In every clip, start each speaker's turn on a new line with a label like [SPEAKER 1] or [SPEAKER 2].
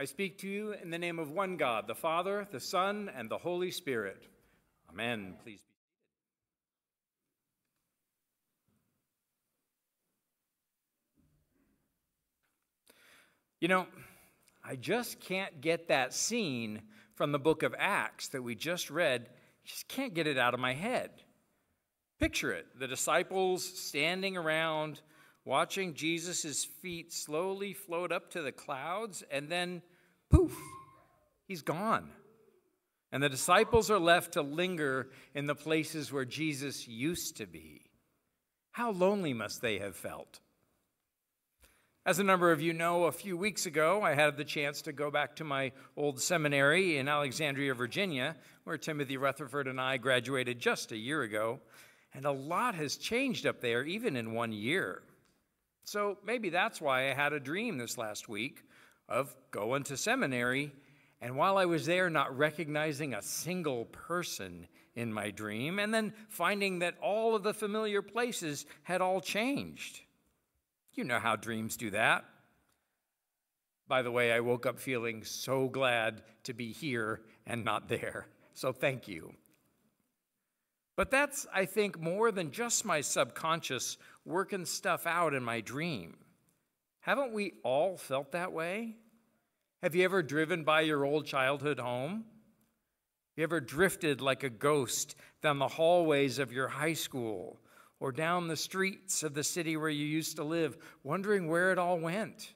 [SPEAKER 1] I speak to you in the name of one God, the Father, the Son, and the Holy Spirit. Amen. Please be You know, I just can't get that scene from the book of Acts that we just read, just can't get it out of my head. Picture it the disciples standing around watching Jesus' feet slowly float up to the clouds, and then poof, he's gone. And the disciples are left to linger in the places where Jesus used to be. How lonely must they have felt? As a number of you know, a few weeks ago, I had the chance to go back to my old seminary in Alexandria, Virginia, where Timothy Rutherford and I graduated just a year ago. And a lot has changed up there, even in one year. So maybe that's why I had a dream this last week of going to seminary, and while I was there, not recognizing a single person in my dream, and then finding that all of the familiar places had all changed. You know how dreams do that. By the way, I woke up feeling so glad to be here and not there. So thank you. But that's, I think, more than just my subconscious working stuff out in my dream. Haven't we all felt that way? Have you ever driven by your old childhood home? You ever drifted like a ghost down the hallways of your high school or down the streets of the city where you used to live, wondering where it all went?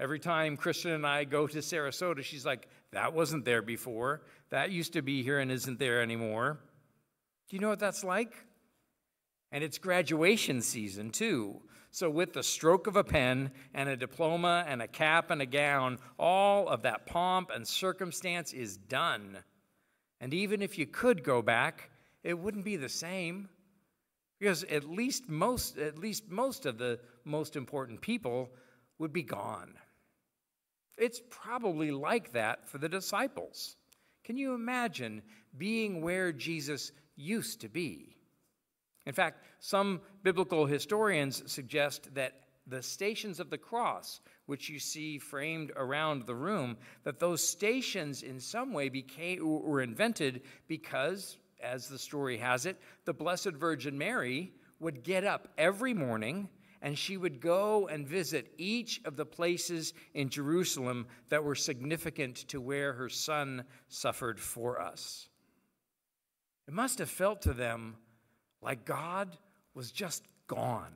[SPEAKER 1] Every time Christian and I go to Sarasota, she's like, That wasn't there before. That used to be here and isn't there anymore. Do you know what that's like? And it's graduation season, too. So, with the stroke of a pen and a diploma and a cap and a gown, all of that pomp and circumstance is done. And even if you could go back, it wouldn't be the same. Because at least most, at least most of the most important people would be gone. It's probably like that for the disciples. Can you imagine being where Jesus used to be? In fact, some biblical historians suggest that the stations of the cross, which you see framed around the room, that those stations in some way became were invented because, as the story has it, the Blessed Virgin Mary would get up every morning and she would go and visit each of the places in Jerusalem that were significant to where her son suffered for us. It must have felt to them like God was just gone.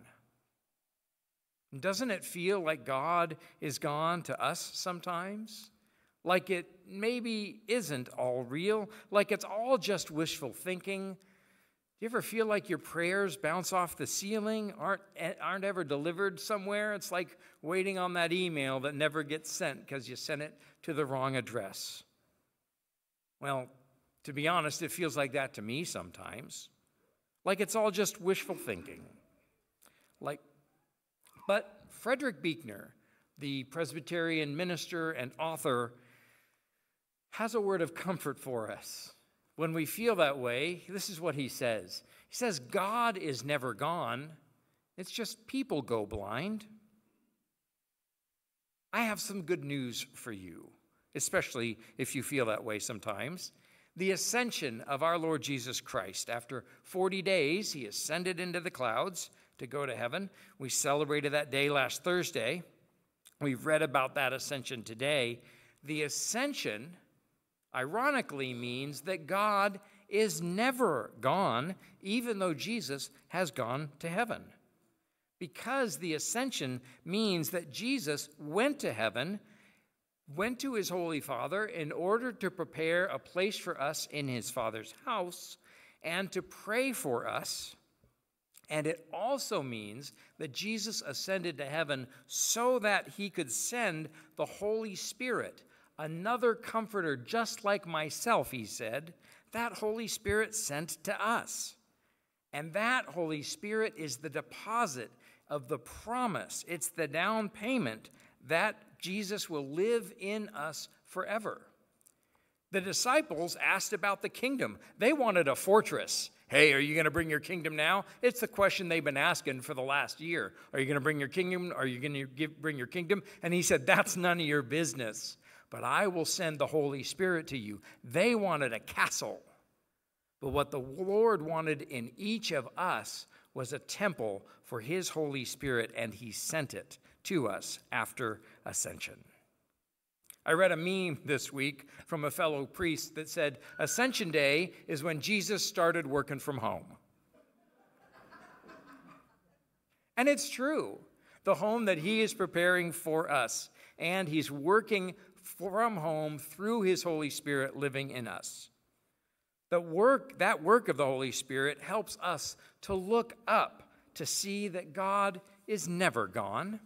[SPEAKER 1] Doesn't it feel like God is gone to us sometimes? Like it maybe isn't all real, like it's all just wishful thinking. Do you ever feel like your prayers bounce off the ceiling, aren't, aren't ever delivered somewhere? It's like waiting on that email that never gets sent because you sent it to the wrong address. Well, to be honest, it feels like that to me sometimes like it's all just wishful thinking. Like, but Frederick Buechner, the Presbyterian minister and author, has a word of comfort for us. When we feel that way, this is what he says. He says, God is never gone, it's just people go blind. I have some good news for you, especially if you feel that way sometimes the ascension of our Lord Jesus Christ. After 40 days, he ascended into the clouds to go to heaven. We celebrated that day last Thursday. We've read about that ascension today. The ascension, ironically, means that God is never gone, even though Jesus has gone to heaven. Because the ascension means that Jesus went to heaven went to his holy father in order to prepare a place for us in his father's house and to pray for us. And it also means that Jesus ascended to heaven so that he could send the Holy Spirit, another comforter just like myself, he said. That Holy Spirit sent to us. And that Holy Spirit is the deposit of the promise, it's the down payment that Jesus will live in us forever. The disciples asked about the kingdom. They wanted a fortress. Hey, are you going to bring your kingdom now? It's the question they've been asking for the last year. Are you going to bring your kingdom? Are you going to give, bring your kingdom? And he said, That's none of your business. but I will send the Holy Spirit to you. They wanted a castle. But what the Lord wanted in each of us was a temple for his Holy Spirit, and he sent it to us after ascension. I read a meme this week from a fellow priest that said, Ascension Day is when Jesus started working from home. and it's true. The home that he is preparing for us, and he's working from home through his Holy Spirit living in us. The work, that work of the Holy Spirit helps us to look up to see that God is never gone.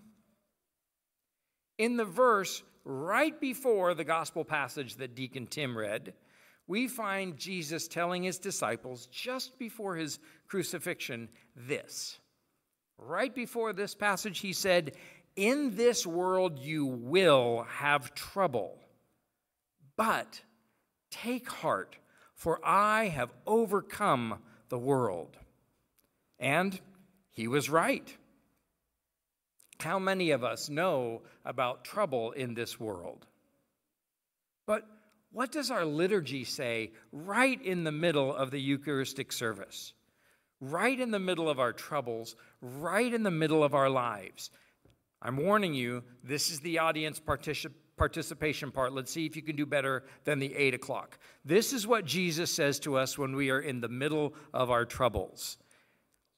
[SPEAKER 1] In the verse right before the gospel passage that Deacon Tim read, we find Jesus telling his disciples just before his crucifixion this. Right before this passage, he said, In this world you will have trouble, but take heart for I have overcome the world. And he was right. How many of us know about trouble in this world? But what does our liturgy say right in the middle of the Eucharistic service? Right in the middle of our troubles, right in the middle of our lives. I'm warning you, this is the audience participation participation part. Let's see if you can do better than the eight o'clock. This is what Jesus says to us when we are in the middle of our troubles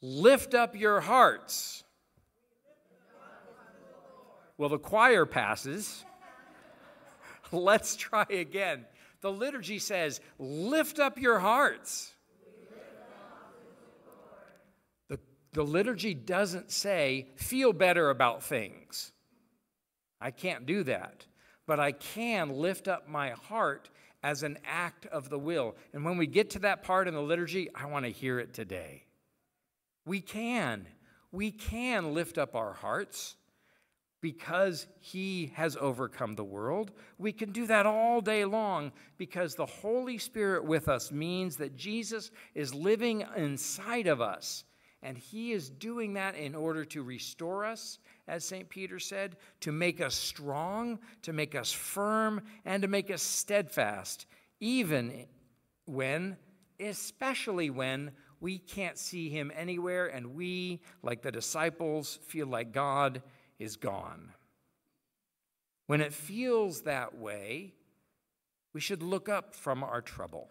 [SPEAKER 1] Lift up your hearts. Well, the choir passes. Let's try again. The liturgy says, Lift up your hearts. The, the liturgy doesn't say, Feel better about things. I can't do that but I can lift up my heart as an act of the will. And when we get to that part in the liturgy, I want to hear it today. We can. We can lift up our hearts because he has overcome the world. We can do that all day long because the Holy Spirit with us means that Jesus is living inside of us. And he is doing that in order to restore us as St. Peter said, to make us strong, to make us firm, and to make us steadfast, even when, especially when, we can't see him anywhere and we, like the disciples, feel like God is gone. When it feels that way, we should look up from our trouble.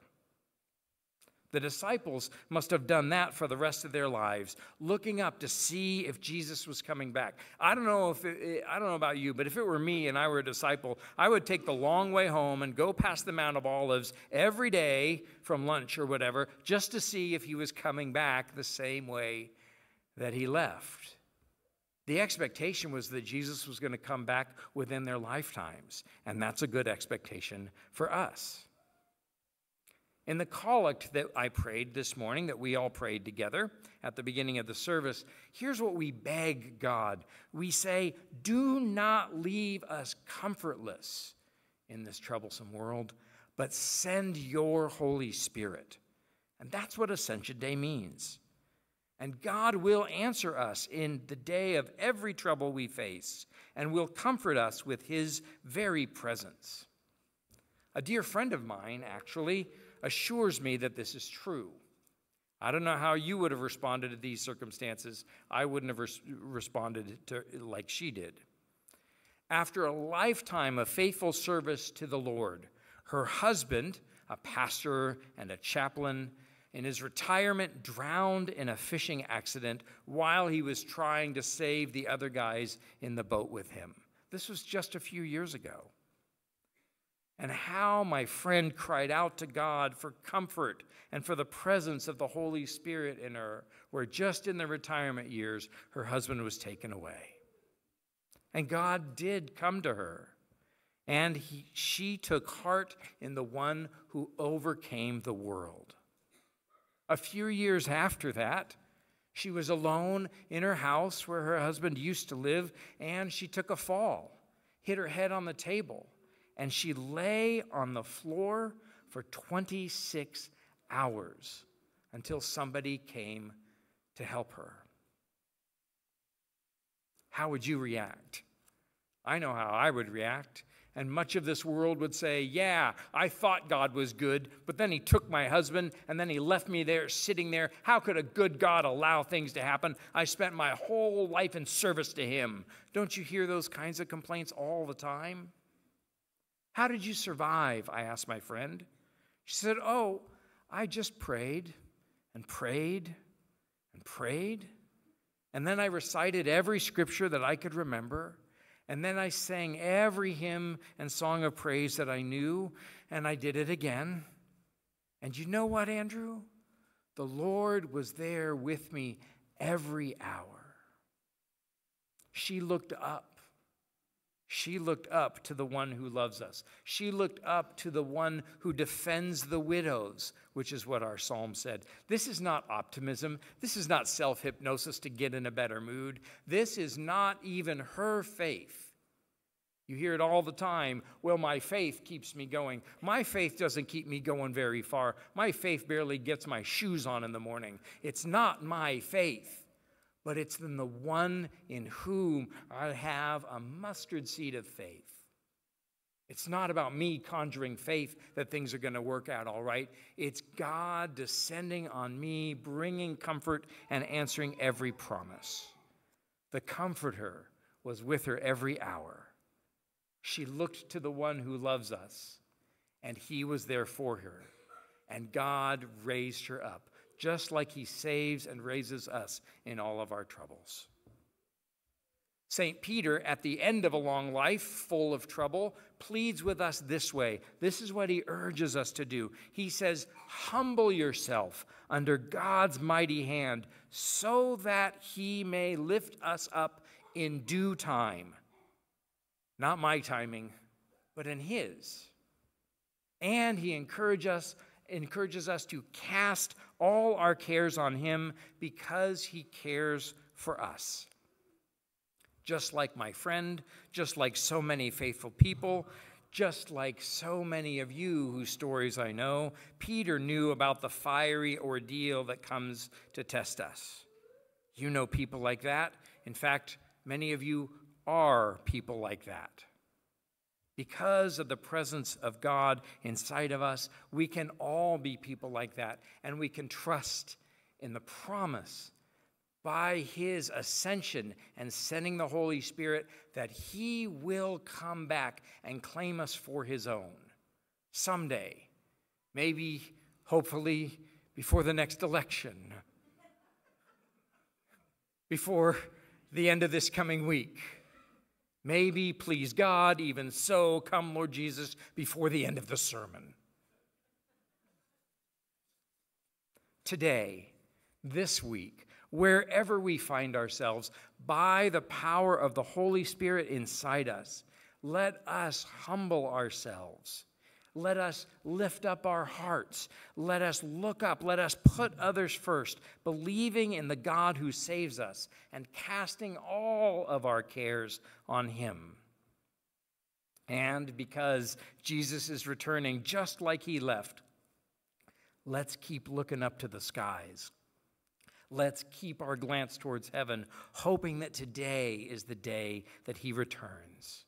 [SPEAKER 1] The disciples must have done that for the rest of their lives, looking up to see if Jesus was coming back. I don't know if it, I don't know about you, but if it were me and I were a disciple, I would take the long way home and go past the Mount of Olives every day from lunch or whatever, just to see if he was coming back the same way that he left. The expectation was that Jesus was going to come back within their lifetimes, and that's a good expectation for us. In the collect that I prayed this morning, that we all prayed together at the beginning of the service, here's what we beg God. We say, Do not leave us comfortless in this troublesome world, but send your Holy Spirit. And that's what Ascension Day means. And God will answer us in the day of every trouble we face and will comfort us with his very presence. A dear friend of mine, actually, assures me that this is true. I don't know how you would have responded to these circumstances. I wouldn't have res- responded to, like she did. After a lifetime of faithful service to the Lord, her husband, a pastor and a chaplain, in his retirement drowned in a fishing accident while he was trying to save the other guys in the boat with him. This was just a few years ago and how my friend cried out to God for comfort and for the presence of the Holy Spirit in her, where just in the retirement years, her husband was taken away. And God did come to her, and he, she took heart in the one who overcame the world. A few years after that, she was alone in her house where her husband used to live, and she took a fall, hit her head on the table and she lay on the floor for 26 hours until somebody came to help her. How would you react? I know how I would react. And much of this world would say, Yeah, I thought God was good, but then he took my husband and then he left me there sitting there. How could a good God allow things to happen? I spent my whole life in service to him. Don't you hear those kinds of complaints all the time? How did you survive? I asked my friend. She said, Oh, I just prayed and prayed and prayed. And then I recited every scripture that I could remember. And then I sang every hymn and song of praise that I knew, and I did it again. And you know what, Andrew? The Lord was there with me every hour. She looked up she looked up to the one who loves us. She looked up to the one who defends the widows, which is what our psalm said. This is not optimism. This is not self hypnosis to get in a better mood. This is not even her faith. You hear it all the time. Well, my faith keeps me going. My faith doesn't keep me going very far. My faith barely gets my shoes on in the morning. It's not my faith but it's in the one in whom I have a mustard seed of faith. It's not about me conjuring faith that things are going to work out all right. It's God descending on me, bringing comfort and answering every promise. The Comforter was with her every hour. She looked to the one who loves us, and he was there for her. And God raised her up just like he saves and raises us in all of our troubles. St. Peter, at the end of a long life full of trouble, pleads with us this way. This is what he urges us to do. He says, Humble yourself under God's mighty hand so that he may lift us up in due time. Not my timing, but in his. And he encourages us, encourages us to cast all our cares on him because he cares for us. Just like my friend, just like so many faithful people, just like so many of you whose stories I know, Peter knew about the fiery ordeal that comes to test us. You know people like that. In fact, many of you are people like that. Because of the presence of God inside of us, we can all be people like that, and we can trust in the promise by his ascension and sending the Holy Spirit that he will come back and claim us for his own someday. Maybe, hopefully, before the next election, before the end of this coming week. Maybe, please God, even so, come, Lord Jesus, before the end of the sermon. Today, this week, wherever we find ourselves, by the power of the Holy Spirit inside us, let us humble ourselves let us lift up our hearts. Let us look up. Let us put others first, believing in the God who saves us and casting all of our cares on Him. And because Jesus is returning just like He left, let's keep looking up to the skies. Let's keep our glance towards heaven, hoping that today is the day that He returns.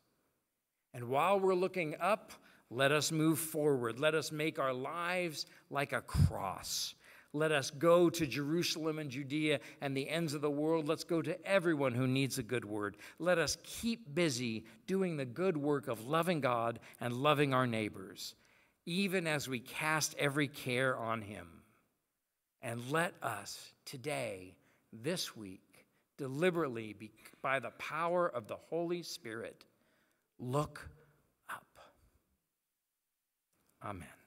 [SPEAKER 1] And while we're looking up, let us move forward. Let us make our lives like a cross. Let us go to Jerusalem and Judea and the ends of the world. Let's go to everyone who needs a good word. Let us keep busy doing the good work of loving God and loving our neighbors, even as we cast every care on Him. And let us today, this week, deliberately, be, by the power of the Holy Spirit, look Amen.